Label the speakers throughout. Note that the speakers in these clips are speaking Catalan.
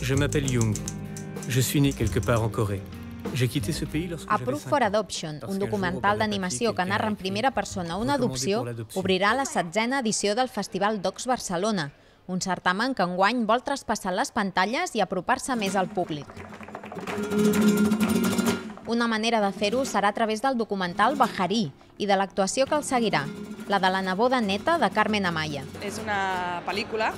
Speaker 1: Je m'appelle Young. Je suis né quelque part en Corée. J'ai quitté ce pays lorsque j'avais
Speaker 2: Approve
Speaker 1: 5
Speaker 2: for. Adoption, un documental d'animació que narra en primera
Speaker 1: a
Speaker 2: persona una adopció, obrirà la setzena edició del Festival Docs Barcelona, un certamen que enguany vol traspassar les pantalles i apropar-se més al públic. Una manera de fer-ho serà a través del documental Bajarí i de l'actuació que el seguirà, la de la neboda neta de Carmen Amaya.
Speaker 3: És una pel·lícula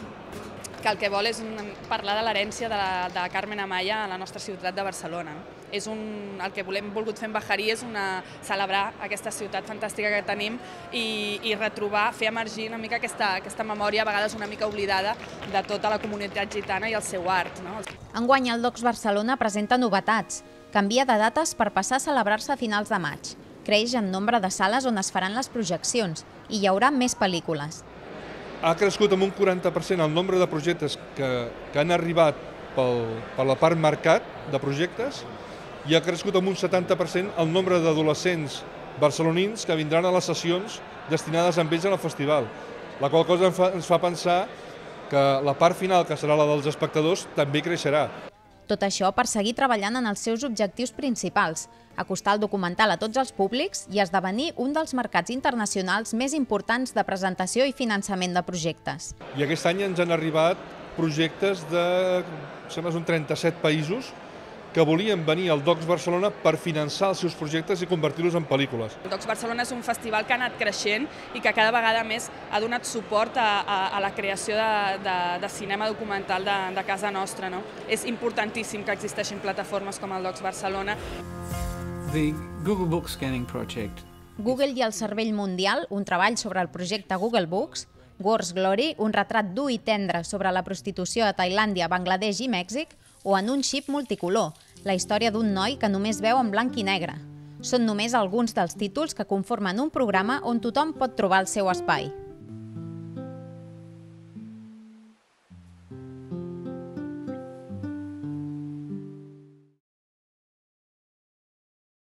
Speaker 3: que el que vol és parlar de l'herència de, de Carmen Amaya a la nostra ciutat de Barcelona. És un, el que volem volgut fer en Bajarí és una, celebrar aquesta ciutat fantàstica que tenim i, i retrobar, fer emergir una mica aquesta, aquesta memòria, a vegades una mica oblidada, de tota la comunitat gitana i el seu art. No?
Speaker 2: Enguany el Docs Barcelona presenta novetats. Canvia de dates per passar a celebrar-se a finals de maig. Creix en nombre de sales on es faran les projeccions i hi haurà més pel·lícules.
Speaker 4: Ha crescut amb un 40% el nombre de projectes que, que han arribat pel, per la part mercat de projectes i ha crescut amb un 70% el nombre d'adolescents barcelonins que vindran a les sessions destinades a ells al festival. La qual cosa ens fa, ens fa pensar que la part final, que serà la dels espectadors, també creixerà.
Speaker 2: Tot això per seguir treballant en els seus objectius principals, acostar el documental a tots els públics i esdevenir un dels mercats internacionals més importants de presentació i finançament de projectes.
Speaker 4: I aquest any ens han arribat projectes de, em sembla, són 37 països que volien venir al Docs Barcelona per finançar els seus projectes i convertir-los en pel·lícules.
Speaker 3: El Docs Barcelona és un festival que ha anat creixent i que cada vegada més ha donat suport a, a, a la creació de, de, de cinema documental de, de casa nostra. No? És importantíssim que existeixin plataformes com el Docs Barcelona.
Speaker 5: The Google Book Scanning Project
Speaker 2: Google i el Cervell Mundial, un treball sobre el projecte Google Books, Wars Glory, un retrat dur i tendre sobre la prostitució a Tailàndia, Bangladesh i Mèxic, o en un xip multicolor, la història d'un noi que només veu en blanc i negre. Són només alguns dels títols que conformen un programa on tothom pot trobar el seu espai.